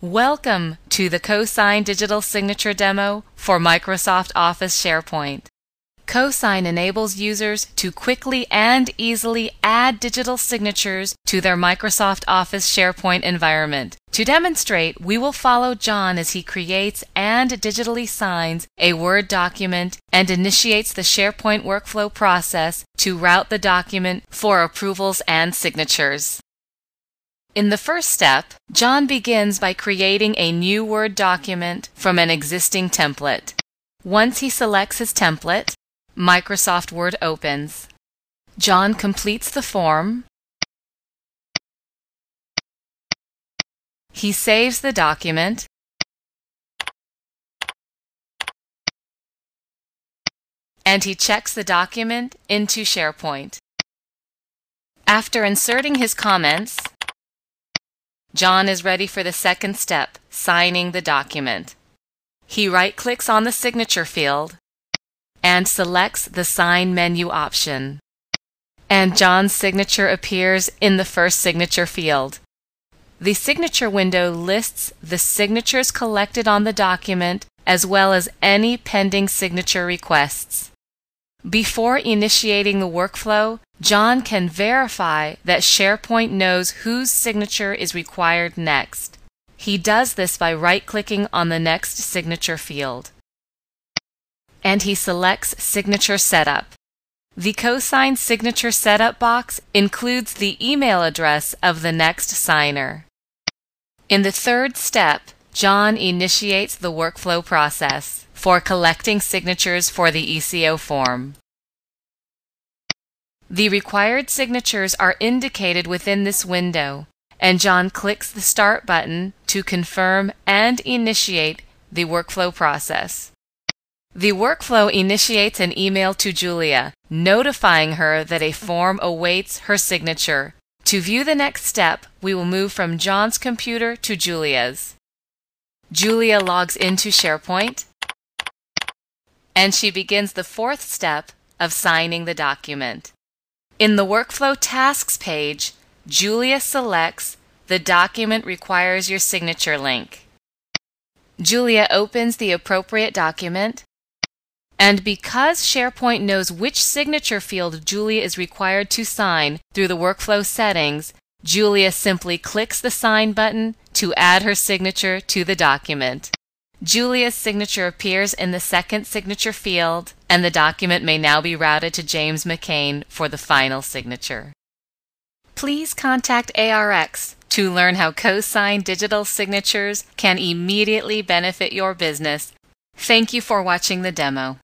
Welcome to the CoSign Digital Signature demo for Microsoft Office SharePoint. CoSign enables users to quickly and easily add digital signatures to their Microsoft Office SharePoint environment. To demonstrate, we will follow John as he creates and digitally signs a Word document and initiates the SharePoint workflow process to route the document for approvals and signatures. In the first step, John begins by creating a new Word document from an existing template. Once he selects his template, Microsoft Word opens. John completes the form. He saves the document. And he checks the document into SharePoint. After inserting his comments, John is ready for the second step, signing the document. He right-clicks on the signature field and selects the Sign menu option. And John's signature appears in the first signature field. The signature window lists the signatures collected on the document as well as any pending signature requests. Before initiating the workflow, John can verify that SharePoint knows whose signature is required next. He does this by right-clicking on the next signature field. And he selects Signature Setup. The CoSign Signature Setup box includes the email address of the next signer. In the third step, John initiates the workflow process for collecting signatures for the ECO form. The required signatures are indicated within this window, and John clicks the Start button to confirm and initiate the workflow process. The workflow initiates an email to Julia, notifying her that a form awaits her signature. To view the next step, we will move from John's computer to Julia's. Julia logs into SharePoint, and she begins the fourth step of signing the document. In the Workflow Tasks page, Julia selects the document requires your signature link. Julia opens the appropriate document, and because SharePoint knows which signature field Julia is required to sign through the workflow settings, Julia simply clicks the Sign button to add her signature to the document. Julia's signature appears in the second signature field, and the document may now be routed to James McCain for the final signature. Please contact ARX to learn how CoSign digital signatures can immediately benefit your business. Thank you for watching the demo.